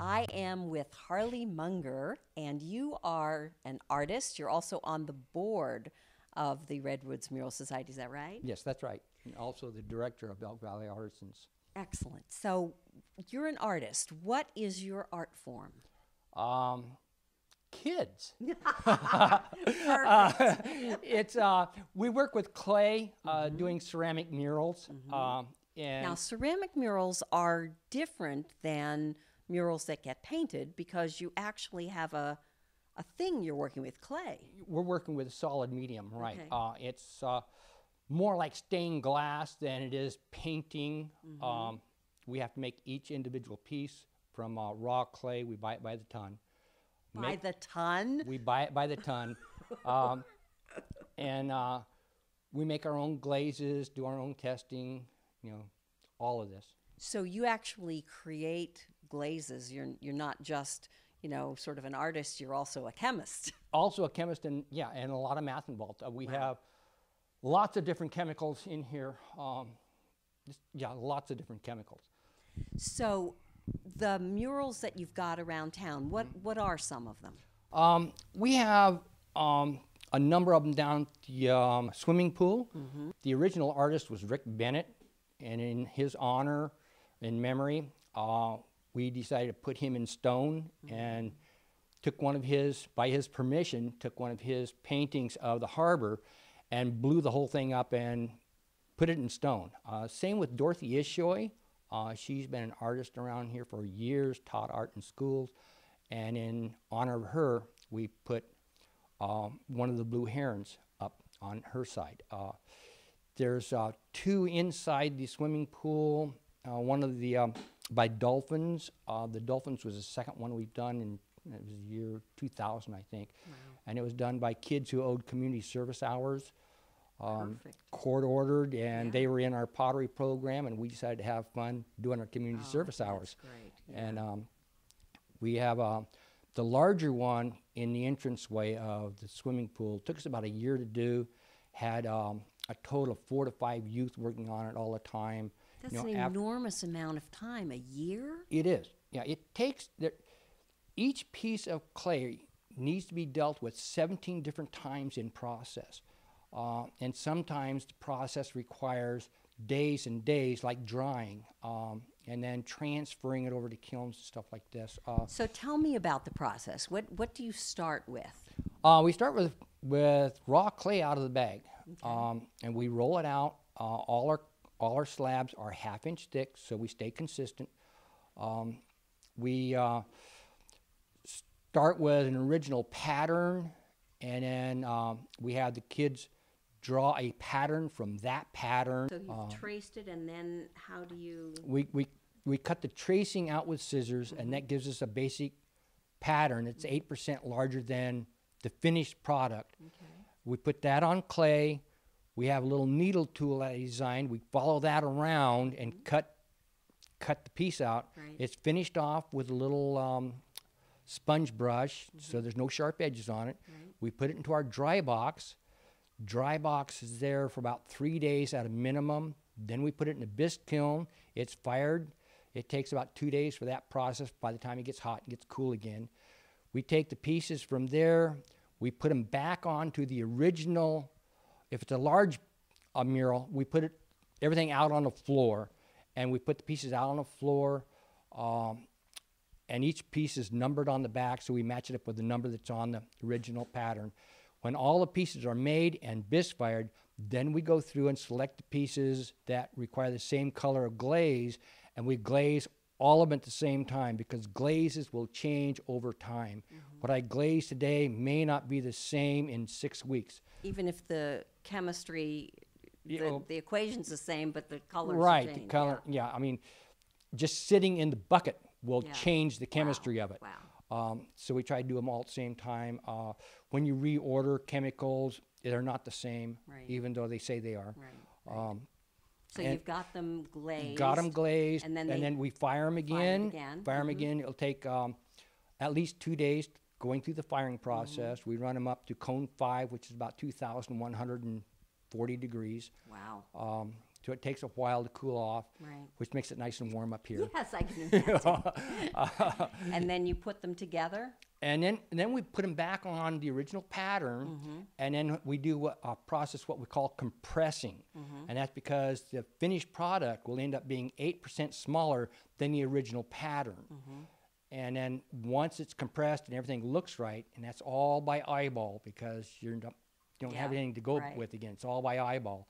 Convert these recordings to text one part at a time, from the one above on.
I am with Harley Munger, and you are an artist. You're also on the board of the Redwoods Mural Society. Is that right? Yes, that's right. And also the director of Elk Valley Artisans. Excellent. So you're an artist. What is your art form? Um, kids. Uh, it's uh, we work with clay, uh, doing ceramic murals. Um, and now, ceramic murals are different than murals that get painted because you actually have a, a thing you're working with clay. we're working with a solid medium, right? Okay. Uh, it's uh, more like stained glass than it is painting. Mm-hmm. Um, we have to make each individual piece from uh, raw clay. We buy it by the ton. By Make- the ton? We buy it by the ton. um, and uh, we make our own glazes, do our own testing, you know, all of this. So you actually create glazes. You're you're not just you know sort of an artist. You're also a chemist. Also a chemist and, yeah, and a lot of math involved. Uh, we have lots of different chemicals in here. Um, just, yeah, lots of different chemicals. So the murals that you've got around town, what what are some of them? Um, we have um, a number of them down the um, swimming pool. The original artist was Rick Bennett, and in his honor, in memory, uh, we decided to put him in stone and took one of his, by his permission, took one of his paintings of the harbor and blew the whole thing up and put it in stone. Uh, same with Dorothy Ishoy. Uh, she's been an artist around here for years, taught art in schools, and in honor of her, we put um, one of the blue herons up on her side. Uh, there's uh, two inside the swimming pool. Uh, one of the um, by dolphins. Uh, the dolphins was the second one we've done in it was the year 2000, I think, and it was done by kids who owed community service hours. Um, court ordered, and they were in our pottery program, and we decided to have fun doing our community service hours. great, And um, we have uh, the larger one in the entranceway of the swimming pool. Took us about a year to do. Had um, a total of four to five youth working on it all the time. That's You know, an af- enormous amount of time. A year? it is. Yeah, it takes there, each piece of clay needs to be dealt with 17 different times in process. Uh, and sometimes the process requires days and days, like drying, um, and then transferring it over to kilns and stuff like this. Uh, So tell me about the process. What what do you start with? Uh, we start with with raw clay out of the bag, um, and we roll it out. Uh, all our all our slabs are half inch thick, so we stay consistent. Um, we uh, start with an original pattern, and then um, we have the kids draw a pattern from that pattern. So you've traced it, and then how do you? we, we, we cut the tracing out with scissors, and that gives us a basic pattern. It's 8% larger than the finished product. Okay. We put that on clay. We have a little needle tool that I designed. We follow that around and cut cut the piece out. Right. It's finished off with a little um, sponge brush, so there's no sharp edges on it. We put it into our dry box. Dry box is there for about three days at a minimum. Then we put it in a bisque kiln. It's fired. It takes about two days for that process. By the time it gets hot, it gets cool again. We take the pieces from there. We put them back onto the original. If it's a large uh, mural, we put it everything out on the floor, and we put the pieces out on the floor. Um, and each piece is numbered on the back, so we match it up with the number that's on the original pattern. When all the pieces are made and bisque fired, then we go through and select the pieces that require the same color of glaze, and we glaze all of them at the same time because glazes will change over time. What I glaze today may not be the same in six weeks. Even if the chemistry, the, well- the equation's the same, but the colors right, change. the color, yeah. I mean, just sitting in the bucket will Yeah. change the chemistry of it. Wow. Um, so we try to do them all at the same time. Uh, when you reorder chemicals, they're not the same, Right. even though they say they are. Right. Um, So and- you've got them glazed. got them glazed, and and then then, they we fire them again. Fire Fire 'em mhm. again. It'll take um, at least two days going through the firing process. We run them up to cone five, which is about 2,140 degrees. Wow. Um, so it takes a while to cool off, Right. which makes it nice and warm up here. Yes, I can imagine. and then you put them together. And then, and then we put them back on the original pattern, Mm-hmm. and then we do what, a process what we call compressing, Mm-hmm. and that's because the finished product will end up being eight percent smaller than the original pattern. Mm-hmm. And then once it's compressed and everything looks right, and that's all by eyeball because you're not, you don't have anything to go right. with again. It's all by eyeball.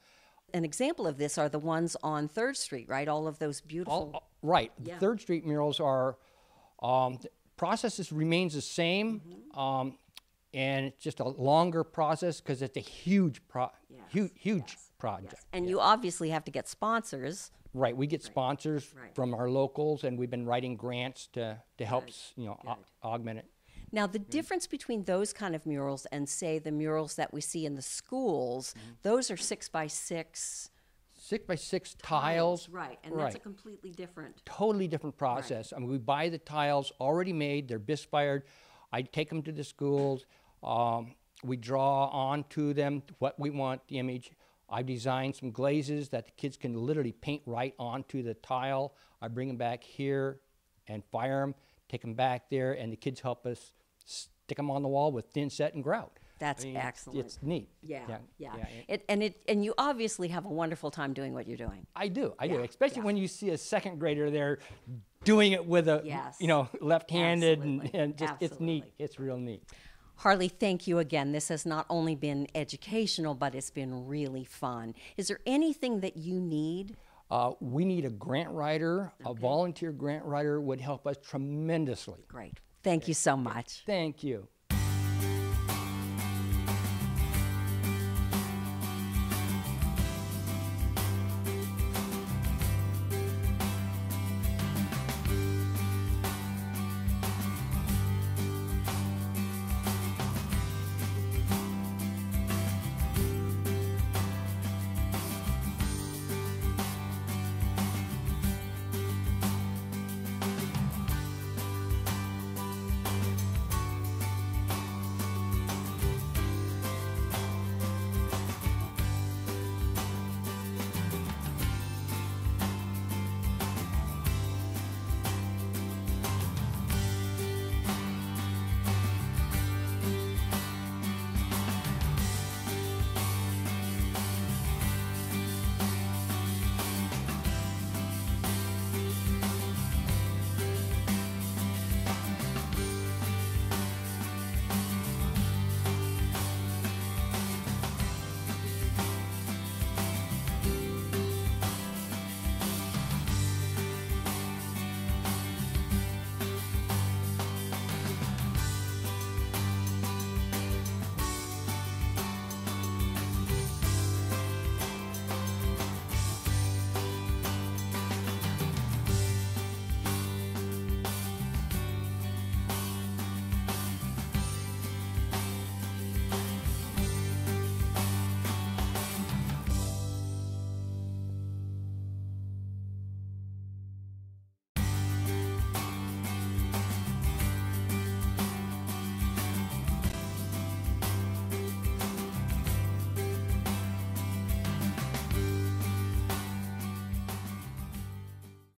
An example of this are the ones on Third Street, right? All of those beautiful. All, right. Yeah. Third Street murals are, um, the processes remains the same, Mm-hmm. um, and it's just a longer process because it's a huge pro, huge, huge project. and you obviously have to get sponsors. Right. We get sponsors Right. from our locals, and we've been writing grants to to help you know au- augment it. Now, the difference between those kind of murals and, say, the murals that we see in the schools, Mm-hmm. those are six by six Six by six tiles. Right, and that's a Right. completely different. totally different process. I mean, we buy the tiles already made; they're bisque-fired. I take them to the schools. Um, we draw onto them what we want the image. I've designed some glazes that the kids can literally paint right onto the tile. I bring them back here and fire them, take them back there, and the kids help us stick them on the wall with thin set and grout. That's I mean, it's- excellent. It's neat. Yeah, yeah. and- It, and it and you obviously have a wonderful time doing what you're doing. I do, I do, Yeah, especially yeah. when you see a second grader there doing it with a, Yes. you know, left-handed, and, Absolutely, and just it's neat. absolutely. It's real neat. Harley, thank you again. This has not only been educational, but it's been really fun. Is there anything that you need? Uh, we need a grant writer. A volunteer grant writer would help us tremendously. Great. Thank you so much. Thank you.